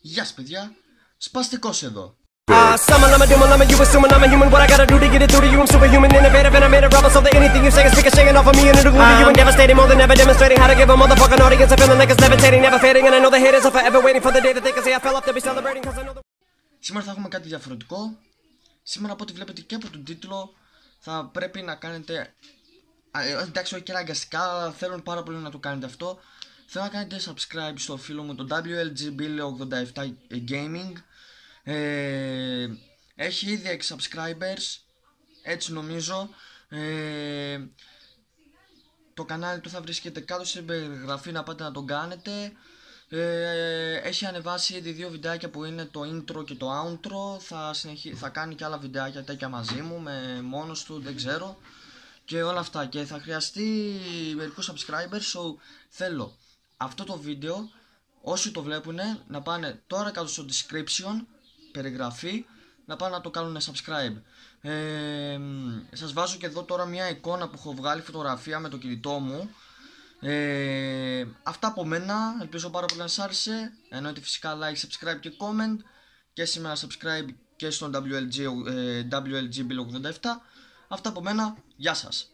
Γεια σας παιδιά, σπαστικός εδώ. Uh, summon, I'm a doom, I'm a you assuming I'm a human. What I gotta do to get it through to you? I'm superhuman, innovative, and I made a rubber so that anything you say is ricocheting off of me and it'll glue to you and devastating more than ever demonstrating how to give a motherfucking audience a feeling like it's levitating, never fading. And I know the haters are forever waiting for the day that they can say I fell off to be celebrating cause I know the Σήμερα θα έχουμε κάτι διαφορετικό. Σήμερα από ό,τι βλέπετε και από τον τίτλο θα πρέπει να κάνετε... Α, ε, εντάξει όχι και αναγκαστικά, αλλά θέλω πάρα πολύ να το κάνετε αυτό. Θέλω να κάνετε subscribe στο φίλο μου το WLGBill87 Gaming. Ε, έχει ήδη 6 subscribers, έτσι νομίζω. Ε, το κανάλι του θα βρίσκεται κάτω στην περιγραφή να πάτε να τον κάνετε. Ε, έχει ανεβάσει ήδη δύο βιντεάκια που είναι το intro και το outro. Θα, συνεχί... θα κάνει και άλλα βιντεάκια τέτοια μαζί μου, με μόνος του, δεν ξέρω. Και όλα αυτά. Και θα χρειαστεί μερικούς subscribers. So, θέλω αυτό το βίντεο, όσοι το βλέπουν, να πάνε τώρα κάτω στο description, περιγραφή, να πάνε να το κάνουν subscribe. Ε, σας βάζω και εδώ τώρα μια εικόνα που έχω βγάλει φωτογραφία με το κινητό μου. Ε, αυτά από μένα, ελπίζω πάρα πολύ να σας άρεσε. Εννοείται φυσικά like, subscribe και comment. Και σήμερα subscribe και στον WLG, ε, WLG 87 αυτά από μένα, γεια σας